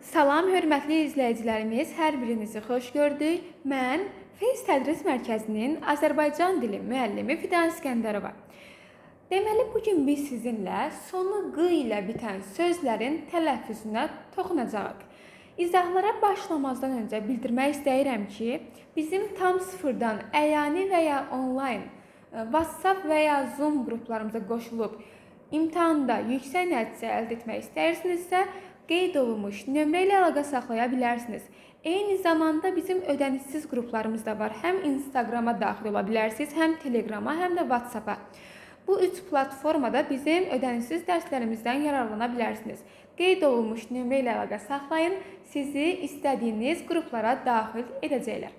Salam, hörmətli izləyicilərimiz, hər birinizi xoş gördük. Mən Feyz Tədris Mərkəzinin Azərbaycan dili müəllimi Fidan İskəndərova. Deməli, bu gün biz sizinlə sonu q ilə bitən sözlərin tələffüzünə toxunacağıq. İzahlara başlamazdan öncə bildirmək istəyirəm ki, bizim tam sıfırdan əyani və ya onlayn e, WhatsApp və ya Zoom qruplarımıza qoşulub imtahanda yüksək nəticə əldə etmək istəyirsinizsə, qeyd olunmuş nömrə ilə əlaqə saxlaya bilərsiniz. Eyni zamanda bizim ödənişsiz qruplarımız da var. Həm Instagrama daxil ola bilərsiniz, həm Telegrama, həm də WhatsApp-a. Bu üç platformada bizim ödənişsiz dərslərimizdən yararlana bilərsiniz. Qeyd olunmuş nömrə ilə əlaqə saxlayın, sizi istədiyiniz qruplara daxil edəcəklər.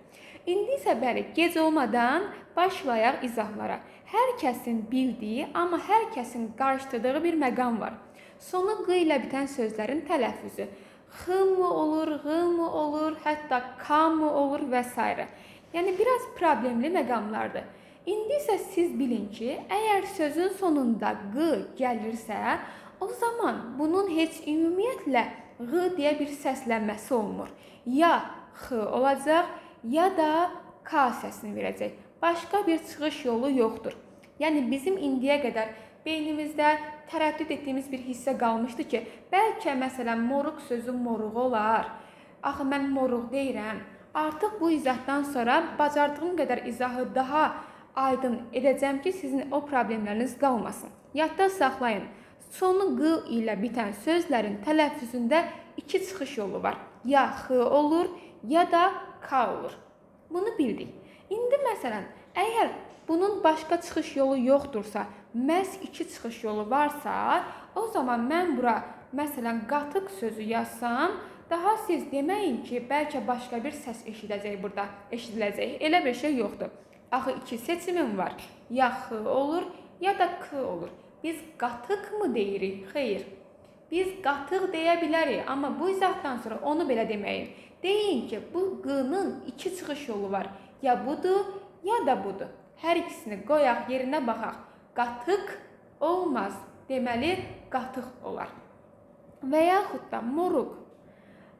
İndi isə bəli, gec olmadan başlayaq izahlara. Hər kəsin bildiyi, amma hər kəsin qarışdırdığı bir məqam var. Sonu q ilə bitən sözlərin tələffüzü. X mı olur, q mı olur, hətta k mı olur və s. Yəni biraz problemli məqamlardır. İndi isə siz bilin ki, əgər sözün sonunda q gəlirsə, o zaman bunun heç ümumiyyətlə q deyə bir səslənməsi olmur. Ya x olacaq, ya da k səsini verəcək. Başqa bir çıxış yolu yoxdur. Yəni bizim indiyə qədər beynimizdə tərəddüd etdiyimiz bir hissə qalmışdı ki, bəlkə məsələn moruq sözü moruq olar. Axı mən moruq deyirəm. Artıq bu izahdan sonra bacardığım qədər izahı daha aydın edəcəm ki, sizin o problemləriniz qalmasın. Yadda saxlayın. Sonu q ilə bitən sözlərin tələffüzündə iki çıxış yolu var. Ya x olur, ya da k olur. Bunu bildik. İndi məsələn, əgər bunun başqa çıxış yolu yoxdursa, məhz iki çıxış yolu varsa, o zaman mən bura məsələn qatıq sözü yazsam, daha siz deməyin ki, bəlkə başqa bir səs eşidəcək burada, eşidiləcək. Elə bir şey yoxdur. Axı iki seçimim var. Ya x olur, ya da k olur. Biz qatıq mı deyirik? Xeyr. Biz qatıq deyə bilərik, amma bu izahdan sonra onu belə deməyin. Deyin ki, bu q-nın iki çıxış yolu var. Ya budur, ya da budur. Hər ikisini qoyaq yerinə baxaq. Qatıq olmaz. Deməli qatıq olar. Və yaxud da moruq.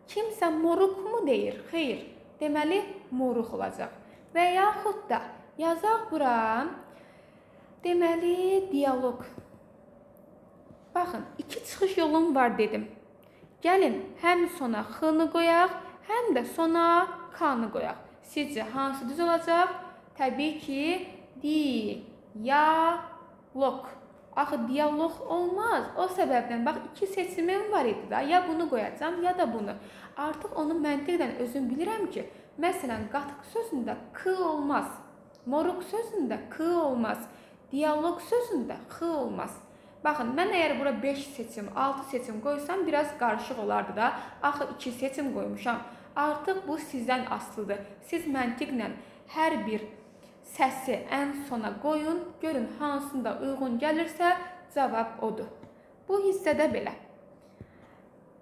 Kimsə moruqmu deyir? Xeyr. Deməli moruq olacaq. Və yaxud da yazaq bura deməli dialoq. Baxın, iki çıxış yolum var dedim. Gəlin həm sona x-nı qoyaq, həm də sona k-nı qoyaq. Sizcə hansı düz olacaq? Təbii ki, diyaloq. Axı dialoq olmaz. O səbəbdən bax iki seçimim var idi da. Ya bunu qoyacağam, ya da bunu. Artıq onu məntiqdən özüm bilirəm ki, məsələn, qatıq sözündə k olmaz. Moruq sözündə k olmaz. Dialoq sözündə x olmaz. Baxın, mən əgər bura 5 seçim, 6 seçim qoysam biraz qarışıq olardı da. Axı 2 seçim qoymuşam. Artıq bu sizdən asılıdır. Siz məntiqlə hər bir səsi ən sona qoyun, görün hansında uyğun gəlirsə, cavab odur. Bu hissədə belə.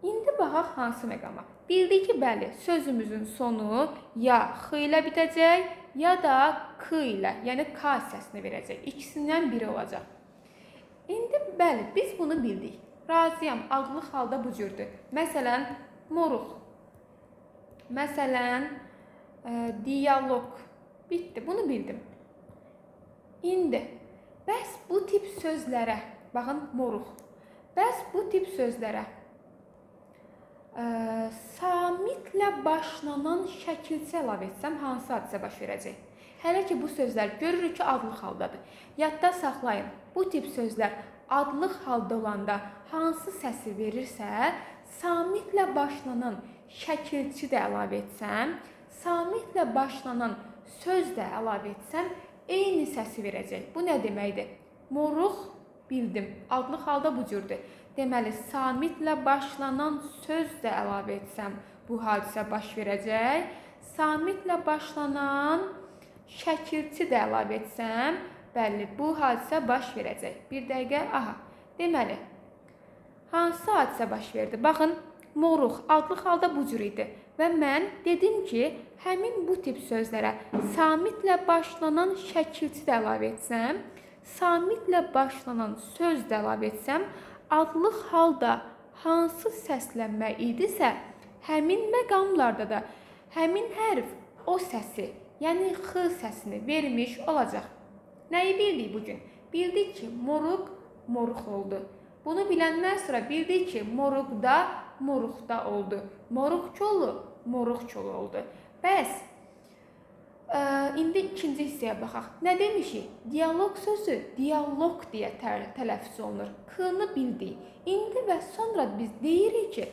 İndi baxaq hansı məqama. Bildik ki, bəli, sözümüzün sonu ya x ilə bitəcək, ya da k ilə, yəni k səsini verəcək. İkisindən biri olacaq. İndi bəli, biz bunu bildik. Razıyam, adlı halda bu cürdür. Məsələn, moruq. Məsələn, e, dialoq Bitdi, bunu bildim. İndi bəs bu tip sözlərə, baxın moruq. Bəs bu tip sözlərə ə, samitlə başlanan şəkilçi əlavə etsəm hansı hadisə baş verəcək? Hələ ki bu sözlər görürük ki, adlıq haldadır. Yadda saxlayın. Bu tip sözlər adlıq halda olanda hansı səsi verirsə, samitlə başlanan şəkilçi də əlavə etsəm, samitlə başlanan söz də əlavə etsəm, eyni səsi verəcək. Bu nə deməkdir? Moruq bildim. Adlı halda bu cürdür. Deməli, samitlə başlanan söz də əlavə etsəm, bu hadisə baş verəcək. Samitlə başlanan şəkilçi də əlavə etsəm, bəli, bu hadisə baş verəcək. Bir dəqiqə, aha. Deməli, hansı hadisə baş verdi? Baxın, moruq adlı halda bu cür idi. Və mən dedim ki, həmin bu tip sözlərə samitlə başlanan şəkilçi də əlavə etsəm, samitlə başlanan söz də əlavə etsəm, adlıq halda hansı səslənmə idisə, həmin məqamlarda da həmin hərf o səsi, yəni x səsini vermiş olacaq. Nəyi bildik bu gün? Bildik ki, moruq moruq oldu. Bunu biləndən sonra bildik ki, moruqda moruqda oldu. Moruq kolu moruq kolu oldu. Bəs ə, indi ikinci hissəyə baxaq. Nə demişik? Dialoq sözü dialoq deyə tələffüz olunur. K-nı bildik. İndi və sonra biz deyirik ki,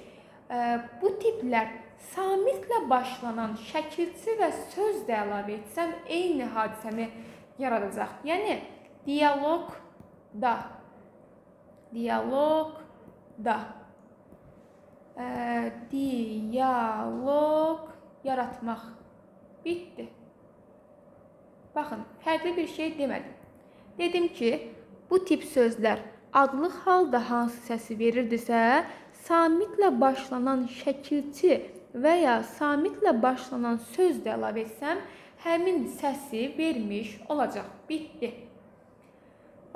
ə, bu tiplər samitlə başlanan şəkilçi və söz də əlavə etsəm eyni hadisəni yaradacaq. Yəni dialoq da dialoq da ə, dialoq yaratmaq bitdi. Baxın, fərqli bir şey demədim. Dedim ki, bu tip sözlər adlı halda hansı səsi verirdisə, samitlə başlanan şəkilçi və ya samitlə başlanan söz də əlavə etsəm, həmin səsi vermiş olacaq. Bitdi.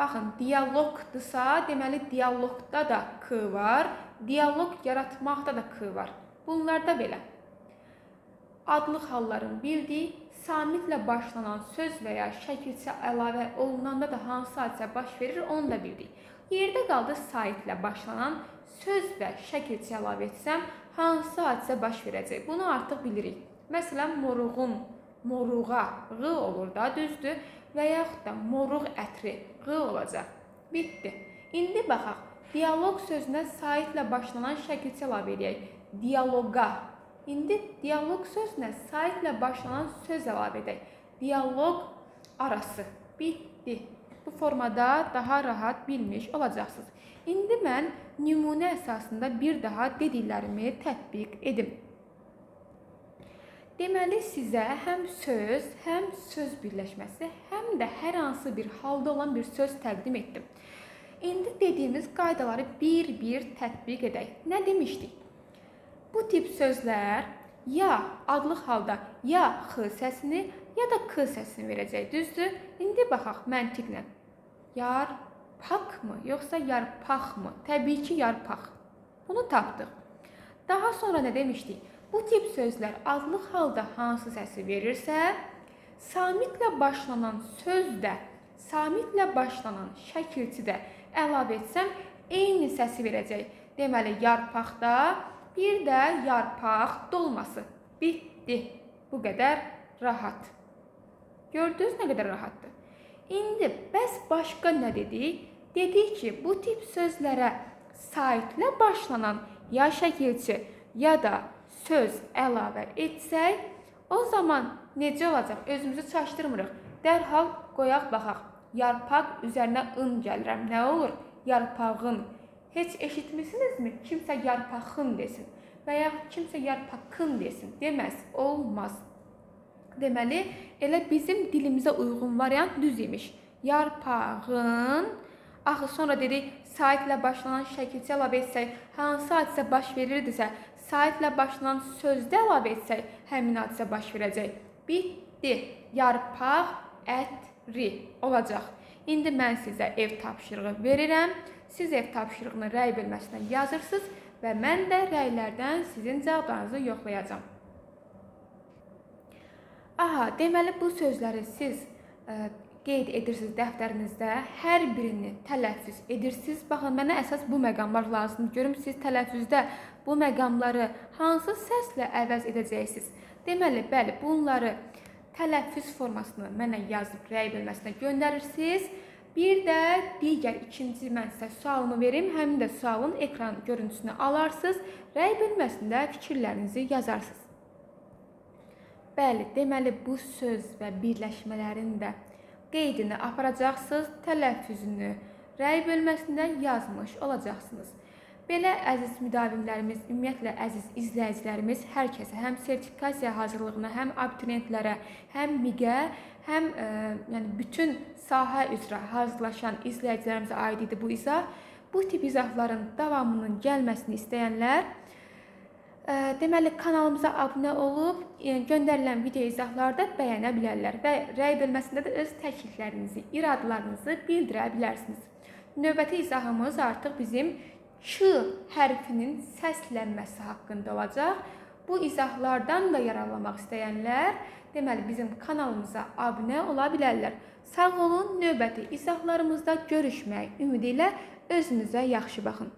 Baxın, dialoqdursa, deməli dialoqda da k var, dialoq yaratmaqda da k var. Bunlarda belə adlı halların bildiyi samitlə başlanan söz və ya şəkilçə əlavə olunanda da hansı hadisə baş verir, onu da bildik. Yerdə qaldı saitlə başlanan söz və şəkilçə əlavə etsəm, hansı hadisə baş verəcək? Bunu artıq bilirik. Məsələn, moruğun moruğa ğı olur da, düzdür? Və yaxud da moruq ətri ğı olacaq. Bitdi. İndi baxaq. Dialoq sözünə saitlə başlanan şəkilçə əlavə edək. Dialoqa İndi dialoq sözünə saitlə başlanan söz əlavə edək. Dialoq arası. Bitdi. Bu formada daha rahat bilmiş olacaqsınız. İndi mən nümunə əsasında bir daha dediklərimi tətbiq edim. Deməli sizə həm söz, həm söz birləşməsi, həm də hər hansı bir halda olan bir söz təqdim etdim. İndi dediyimiz qaydaları bir-bir tətbiq edək. Nə demişdik? Bu tip sözlər ya adlı halda ya x səsini, ya da k səsini verəcək. Düzdür? İndi baxaq məntiqlə. Yarpaqmı, yoxsa yarpaqmı? Təbii ki, yarpaq. Bunu tapdıq. Daha sonra nə demişdik? Bu tip sözlər adlı halda hansı səsi verirsə, samitlə başlanan sözdə, samitlə başlanan şəkilçidə əlavə etsəm, eyni səsi verəcək. Deməli, yarpaqda Bir də yarpaq dolması. Bitdi. Bu qədər rahat. Gördünüz nə qədər rahatdır. İndi bəs başqa nə dedik? Dedik ki, bu tip sözlərə saitlə başlanan ya şəkilçi ya da söz əlavə etsək, o zaman necə olacaq? Özümüzü çaşdırmırıq. Dərhal qoyaq baxaq. Yarpaq üzərinə ın gəlirəm. Nə olur? Yarpağın Heç eşitmisinizmi? Kimsə yarpaqın desin və ya kimsə yarpaqın desin. Deməz, olmaz. Deməli, elə bizim dilimizə uyğun variant düz imiş. Yarpağın Axı sonra dedik, saitlə başlanan şəkilçi əlavə etsək, hansı hadisə baş verirdisə, saitlə başlanan sözdə əlavə etsək, həmin hadisə baş verəcək. Bitdi. Yarpaq ətri olacaq. İndi mən sizə ev tapşırığı verirəm. Siz ev tapşırığını rəy bölməsinə yazırsınız və mən də rəylərdən sizin cavablarınızı yoxlayacağam. Aha, deməli bu sözləri siz ə, e, qeyd edirsiniz dəftərinizdə. Hər birini tələffüz edirsiniz. Baxın, mənə əsas bu məqamlar lazımdır. Görüm siz tələffüzdə bu məqamları hansı səslə əvəz edəcəksiniz. Deməli, bəli, bunları tələffüz formasını mənə yazıb rəy bölməsinə göndərirsiniz. Bir də digər ikinci mən sizə sualımı verim. Həmin də sualın ekran görüntüsünü alarsınız. Rəy bölməsində fikirlərinizi yazarsınız. Bəli, deməli bu söz və birləşmələrin də qeydini aparacaqsınız, tələffüzünü rəy bölməsində yazmış olacaqsınız. Belə əziz müdavimlərimiz, ümumiyyətlə əziz izləyicilərimiz hər kəsə, həm sertifikasiya hazırlığına, həm abituriyentlərə, həm MİQ-ə, həm ə, e, yəni bütün sahə üzrə hazırlaşan izləyicilərimizə aid idi bu izah. Bu tip izahların davamının gəlməsini istəyənlər deməli kanalımıza abunə olub yəni göndərilən video izahlarda bəyənə bilərlər və rəy bölməsində də öz təkliflərinizi, iradlarınızı bildirə bilərsiniz. Növbəti izahımız artıq bizim Ç hərfinin səslənməsi haqqında olacaq. bu izahlardan da yararlanmaq istəyənlər, deməli bizim kanalımıza abunə ola bilərlər. Sağ olun, növbəti izahlarımızda görüşmək ümidi ilə özünüzə yaxşı baxın.